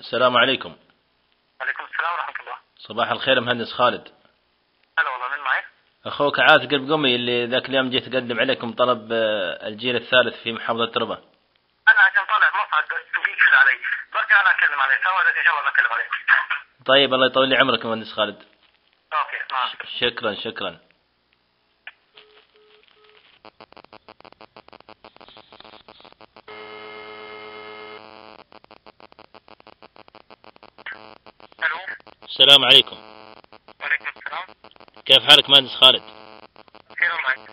السلام عليكم. عليكم السلام ورحمة الله. صباح الخير مهندس خالد. هلا والله من معي؟ أخوك عاث قلب قمي اللي ذاك اليوم جيت أقدم عليكم طلب آه، الجيل الثالث في محافظة تربة. أنا عشان طالع مصعد بس علي. برجع أنا عليك. السلام عليكم إن شاء الله بكلم عليك. طيب الله يطول لي عمرك مهندس خالد. أوكي مع شكرا شكرا. السلام عليكم. وعليكم السلام. كيف حالك مهندس خالد؟ خير معي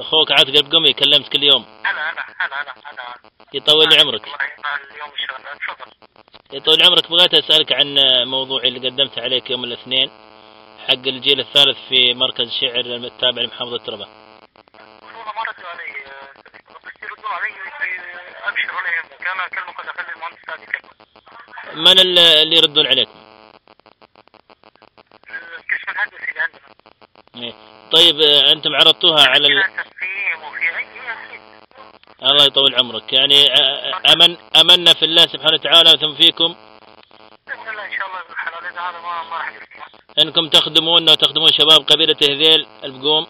أخوك عاث قلب قمي كلمتك اليوم هلا هلا هلا هلا هلا يطول لي عمرك. اليوم تفضل. يطول عمرك. بغيت أسألك عن موضوع اللي قدمت عليك يوم الاثنين حق الجيل الثالث في مركز شعر التابع لمحافظة تربة. والله ما ردوا علي. بس يردون علي أبشر ولا يهمك أنا أكلمك ولا أخلي المهندس اللي يردون عليكم؟ طيب آه، أنتم عرضتوها على ال... الله يطول عمرك. يعني آه، أمن أمنا في الله سبحانه وتعالى ثم فيكم. الله شاء الله هذا ما راح أنكم تخدمون وتخدمون شباب قبيلة هذيل البقوم.